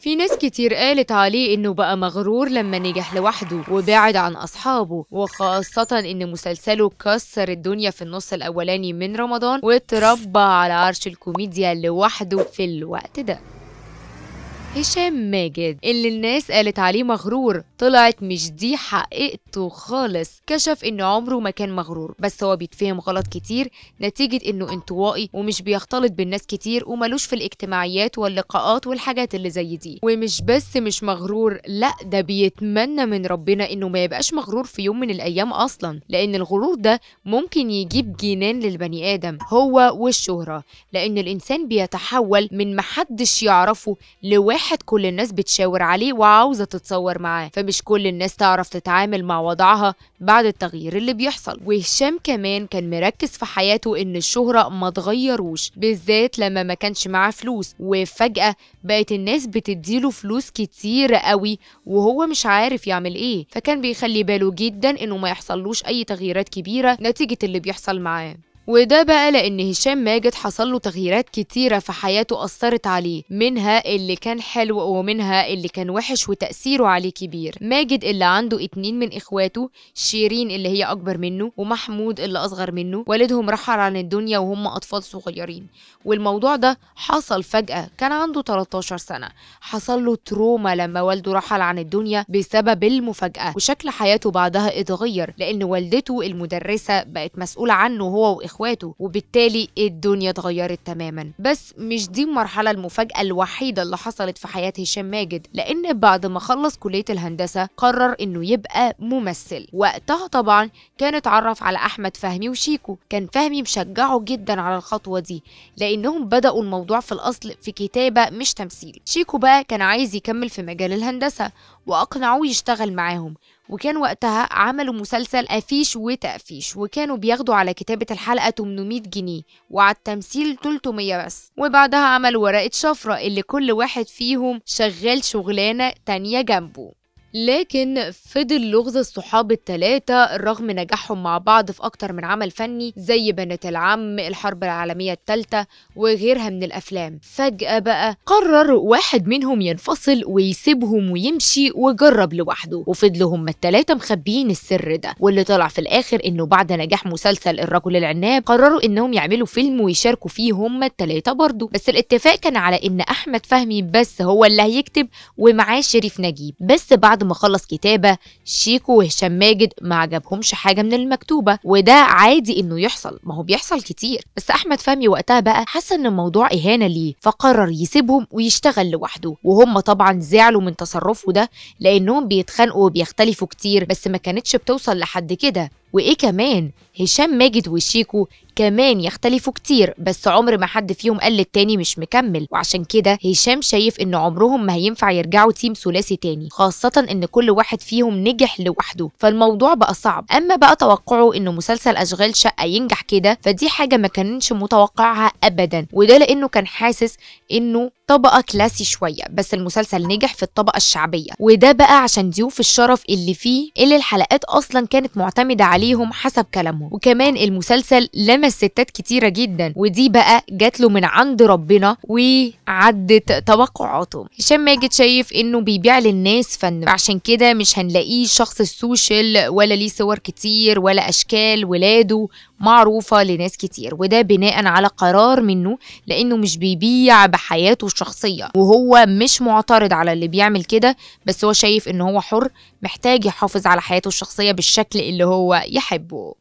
في ناس كتير قالت عليه إنه بقى مغرور لما نجح لوحده وبعد عن أصحابه وخاصة إن مسلسله كسر الدنيا في النص الأولاني من رمضان واتربى على عرش الكوميديا لوحده في الوقت ده. هشام ماجد اللي الناس قالت عليه مغرور. طلعت مش دي حقيقته خالص. كشف انه عمره ما كان مغرور بس هو بيتفهم غلط كتير. نتيجة إنه انطوائي ومش بيختلط بالناس كتير وملوش في الاجتماعيات واللقاءات والحاجات اللي زي دي. ومش بس مش مغرور لأ ده بيتمنى من ربنا إنه ما يبقاش مغرور في يوم من الأيام أصلا. لأن الغرور ده ممكن يجيب جنان للبني آدم هو والشهرة. لأن الإنسان بيتحول من محدش يعرفه لواحد واحد كل الناس بتشاور عليه وعاوزة تتصور معاه فمش كل الناس تعرف تتعامل مع وضعها بعد التغيير اللي بيحصل. وهشام كمان كان مركز في حياته إن الشهرة ما تغيروش بالذات لما ما كانش معاه فلوس. وفجأة بقت الناس بتديله فلوس كتير قوي وهو مش عارف يعمل إيه فكان بيخلي باله جدا إنه ما يحصلوش أي تغييرات كبيرة نتيجة اللي بيحصل معاه. وده بقى لأن هشام ماجد حصل له تغييرات كتيرة في حياته أثرت عليه منها اللي كان حلو ومنها اللي كان وحش وتأثيره عليه كبير. ماجد اللي عنده اتنين من إخواته شيرين اللي هي أكبر منه ومحمود اللي أصغر منه والدهم رحل عن الدنيا وهم أطفال صغيرين. والموضوع ده حصل فجأة كان عنده 13 سنة. حصل له تروما لما والده رحل عن الدنيا بسبب المفاجأة وشكل حياته بعدها اتغير لأن والدته المدرسة بقت مسؤولة عنه هو وإخواته. وبالتالي الدنيا اتغيرت تماما. بس مش دي المرحلة المفاجأة الوحيدة اللي حصلت في حياة هشام ماجد لأن بعد ما خلص كلية الهندسة قرر إنه يبقى ممثل. وقتها طبعا كان اتعرف على أحمد فهمي وشيكو كان فهمي مشجعه جدا على الخطوة دي لأنهم بدأوا الموضوع في الأصل في كتابة مش تمثيل. شيكو بقى كان عايز يكمل في مجال الهندسة وأقنعوه يشتغل معاهم. وكان وقتها عملوا مسلسل أفيش وتأفيش وكانوا بياخدوا على كتابة الحلقة 800 جنيه وعلى التمثيل 300 بس. وبعدها عملوا ورقة شفرة اللي كل واحد فيهم شغال شغلانة تانية جنبه. لكن فضل لغز الصحاب التلاتة رغم نجاحهم مع بعض في أكتر من عمل فني زي بنات العم الحرب العالمية التالتة وغيرها من الأفلام. فجأة بقى قرر واحد منهم ينفصل ويسيبهم ويمشي وجرب لوحده وفضلوا هما التلاتة مخبيين السر ده. واللي طلع في الآخر إنه بعد نجاح مسلسل الرجل العناب قرروا إنهم يعملوا فيلم ويشاركوا فيه هما التلاتة برضه. بس الاتفاق كان على إن أحمد فهمي بس هو اللي هيكتب ومعاه شريف نجيب. بس بعد ما خلص كتابة شيكو وهشام ماجد ما عجبهمش حاجة من المكتوبة وده عادي إنه يحصل ما هو بيحصل كتير. بس أحمد فهمي وقتها بقى حس إن الموضوع إهانة ليه فقرر يسيبهم ويشتغل لوحده. وهم طبعا زعلوا من تصرفه ده لأنهم بيتخانقوا وبيختلفوا كتير بس ما كانتش بتوصل لحد كده. وإيه كمان؟ هشام ماجد وشيكو كمان يختلفوا كتير بس عمر ما حد فيهم قال للتاني مش مكمل. وعشان كده هشام شايف إن عمرهم ما هينفع يرجعوا تيم ثلاثي تاني خاصة إن كل واحد فيهم نجح لوحده. فالموضوع بقى صعب. أما بقى توقعه انه مسلسل أشغال شقة ينجح كده فدي حاجة ما كانش متوقعها ابدا. وده لأنه كان حاسس إنه طبقة كلاسي شوية بس المسلسل نجح في الطبقة الشعبية. وده بقى عشان ضيوف الشرف اللي فيه اللي الحلقات أصلا كانت معتمدة عليهم حسب كلامهم. وكمان المسلسل لمس ستات كتيرة جدا ودي بقى جات له من عند ربنا وعدت توقعاته هشام ماجد شايف إنه بيبيع للناس فن عشان كده مش هنلاقيه شخص السوشيال ولا ليه صور كتير ولا أشكال ولاده معروفة لناس كتير. وده بناء على قرار منه لأنه مش بيبيع بحياته الشخصية. وهو مش معترض على اللي بيعمل كده بس هو شايف إن هو حر محتاج يحافظ على حياته الشخصية بالشكل اللي هو يحبه